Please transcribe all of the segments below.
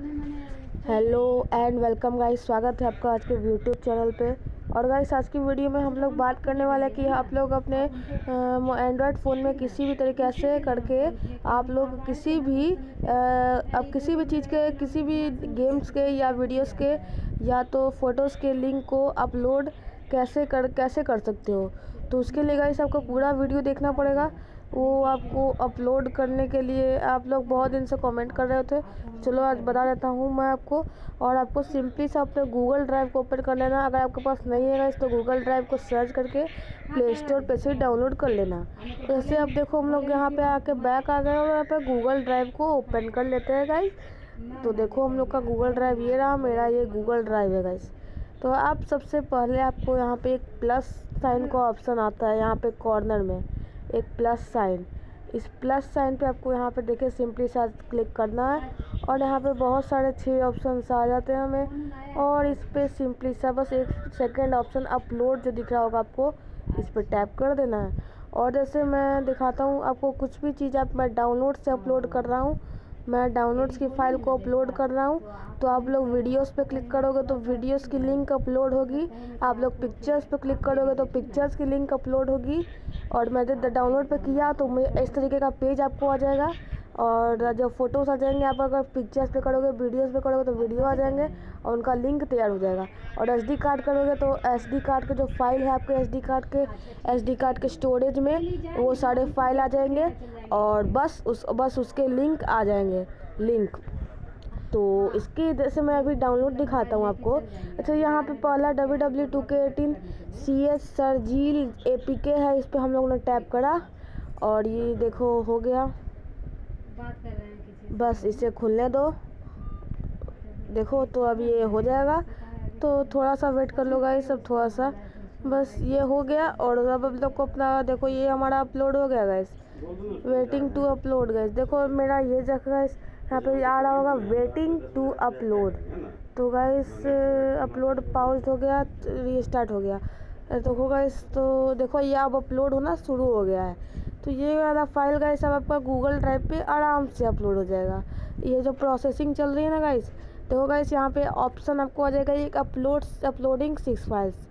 Hello and welcome guys, स्वागत है आपका आज के यूट्यूब चैनल पे। और गाइस, आज की वीडियो में हम लोग बात करने वाले हैं कि आप लोग अपने एंड्रॉयड फ़ोन में किसी भी तरीके से करके आप लोग किसी भी अब किसी भी चीज़ के, किसी भी गेम्स के या वीडियोस के या तो फ़ोटोज़ के लिंक को अपलोड कैसे कर कैसे कर सकते हो? तो उसके लिए गाइस आपको पूरा वीडियो देखना पड़ेगा। वो आपको अपलोड करने के लिए आप लोग बहुत दिन से कमेंट कर रहे थे चलो आज बता देता हूँ मैं आपको। और आपको सिंपली से अपने गूगल ड्राइव को ओपन कर लेना। अगर आपके पास नहीं है तो गूगल ड्राइव को सर्च करके प्ले स्टोर पर से डाउनलोड कर लेना। ऐसे अब देखो हम लोग यहाँ पे आके बैक आ गए और यहाँ पर गूगल ड्राइव को ओपन कर लेते हैं गाइस तो देखो हम लोग का गूगल ड्राइव ये रहा, मेरा ये गूगल ड्राइव है गाइस तो आप सबसे पहले आपको यहाँ पे एक प्लस साइन का ऑप्शन आता है, यहाँ पे कॉर्नर में, एक प्लस साइन इस प्लस साइन पे आपको यहाँ पे देखिए सिंपली साथ क्लिक करना है और यहाँ पे बहुत सारे छः ऑप्शन आ जाते हैं हमें और इस पर सिंपली सा बस एक सेकेंड ऑप्शन अपलोड जो दिख रहा होगा आपको, इस पर टैप कर देना है। और जैसे मैं दिखाता हूँ, आपको कुछ भी चीज़ आप मैं डाउनलोड से अपलोड कर रहा हूँ मैं डाउनलोड्स की फ़ाइल को अपलोड कर रहा हूँ तो आप लोग वीडियोस पे क्लिक करोगे तो वीडियोस की लिंक अपलोड होगी। आप लोग पिक्चर्स पे क्लिक करोगे तो पिक्चर्स की लिंक अपलोड होगी। और मैंने डाउनलोड पे किया तो मैं इस तरीके का पेज आपको आ जाएगा। और जब फ़ोटोज़ आ जाएँगे, आप अगर पिक्चर्स पे करोगे वीडियोस पे करोगे तो वीडियो आ जाएँगे। और उनका लिंक तैयार हो जाएगा। और एसडी कार्ड करोगे तो एसडी कार्ड के जो फ़ाइल है आपके एसडी कार्ड के एसडी कार्ड के स्टोरेज में वो सारे फ़ाइल आ जाएँगे और बस उस बस उसके लिंक आ जाएँगे। लिंक। तो इसके जैसे मैं अभी डाउनलोड दिखाता हूँ आपको। अच्छा यहाँ पे पहला W W two K eighteen C H Sarjeel A P K है इस पर हम लोगों ने टैप करा और ये देखो हो गया। बस इसे खुलने दो। देखो तो अब ये हो जाएगा। तो थोड़ा सा वेट कर लो गाइस सब थोड़ा सा बस ये हो गया और अब अब लोग को अपना, देखो, ये हमारा अपलोड हो गया guys waiting to upload guys देखो, मेरा ये जगह गैस यहाँ पे आ रहा होगा वेटिंग टू अपलोड तो गाइस अपलोड पाउज हो गया रीस्टार्ट हो गया. तो होगा इस तो देखो, ये अब अपलोड होना शुरू हो गया है. तो ये वाला फ़ाइल गाइस अब आपका गूगल ड्राइव पे आराम से अपलोड हो जाएगा. ये जो प्रोसेसिंग चल रही है ना गाइस तो गाइस यहाँ पे ऑप्शन आपको आ जाएगा एक अपलोड अपलोडिंग सिक्स फाइल्स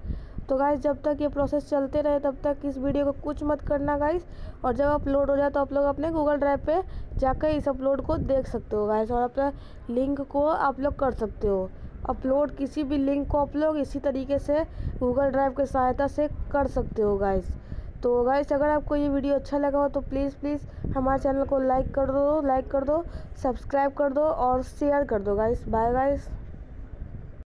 तो गाइस जब तक ये प्रोसेस चलते रहे, तब तक इस वीडियो को कुछ मत करना गाइस और जब अपलोड हो जाए तो आप लोग अपने गूगल ड्राइव पे जाकर इस अपलोड को देख सकते हो गाइस और अपना लिंक को आप लोग कर सकते हो. अपलोड किसी भी लिंक को आप लोग इसी तरीके से गूगल ड्राइव की सहायता से कर सकते हो गाइस तो गाइस अगर आपको ये वीडियो अच्छा लगा हो तो प्लीज़ प्लीज़ हमारे चैनल को लाइक कर दो लाइक कर दो सब्सक्राइब कर दो और शेयर कर दो गाइस बाय गाइस